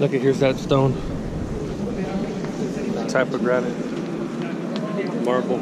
Look at here's that stone. Type of granite. Marble.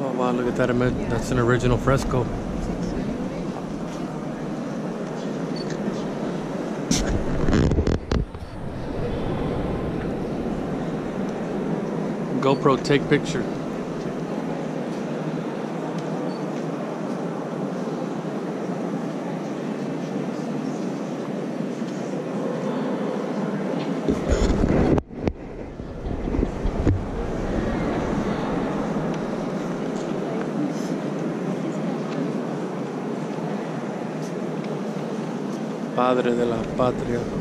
Oh wow, look at that. That's an original fresco. GoPro take picture. Padre de la patria.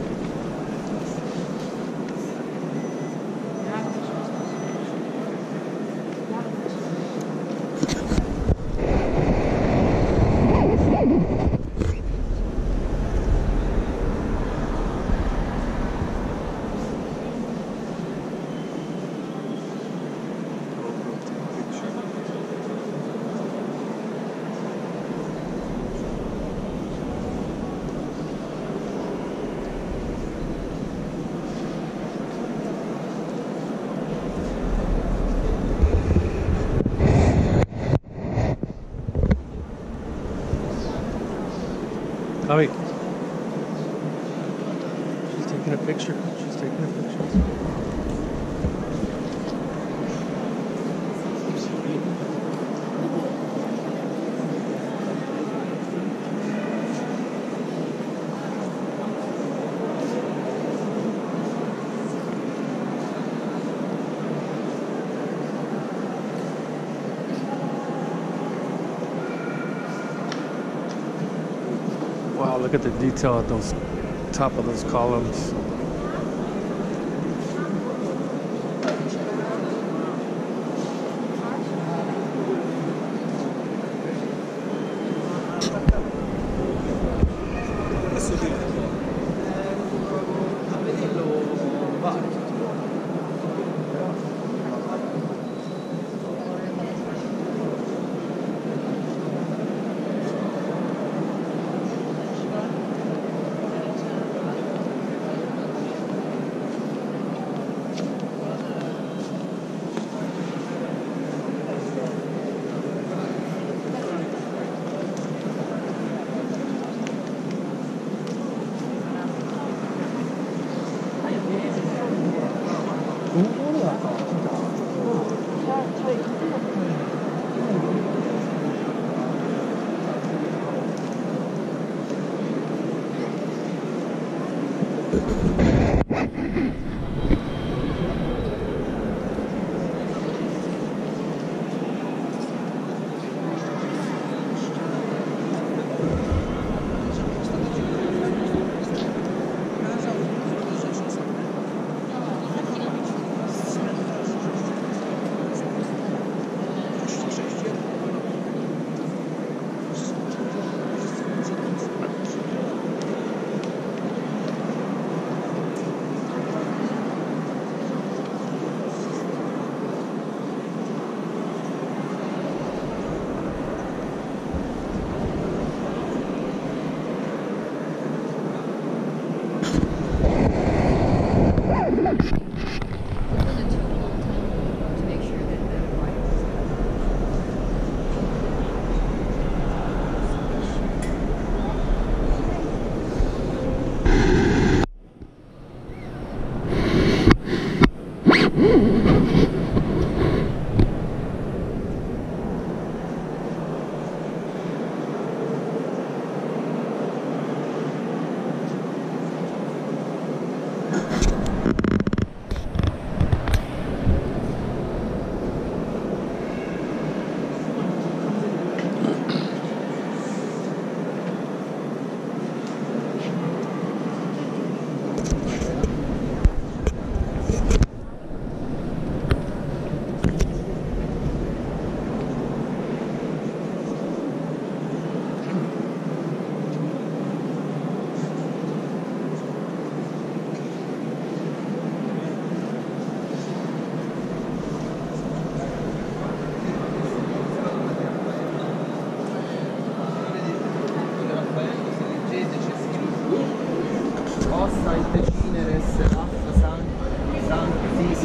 Javi. She's taking a picture. She's taking a picture. Look at the detail at those top of those columns.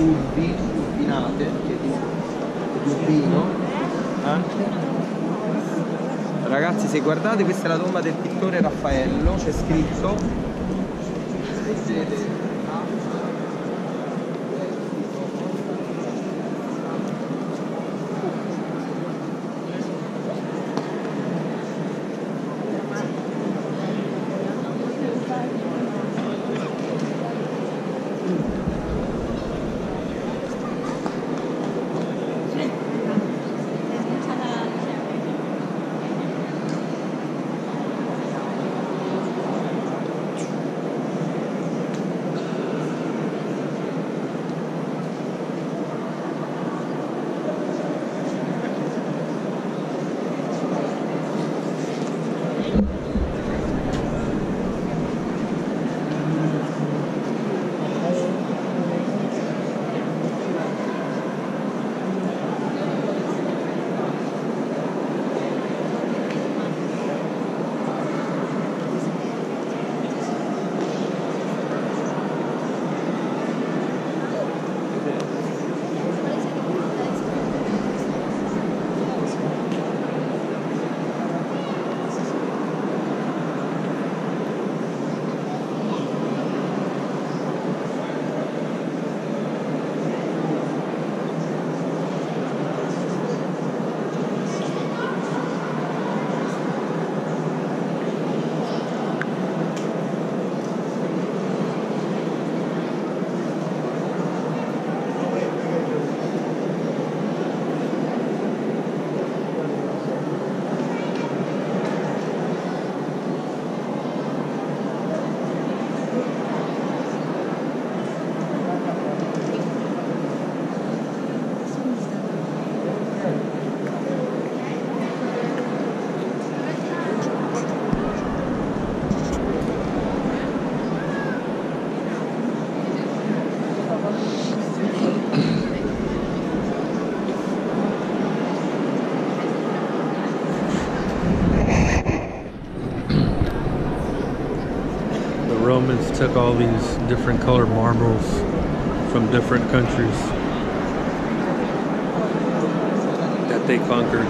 Urbi, urbinate, che di, di urbino. eh? Ragazzi, se guardate, questa è la tomba del pittore Raffaello, c'è scritto. Leggete. Took all these different colored marbles from different countries that they conquered.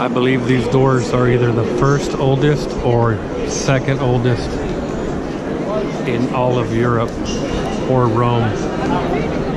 I believe these doors are either the first oldest or second oldest in all of Europe or Rome.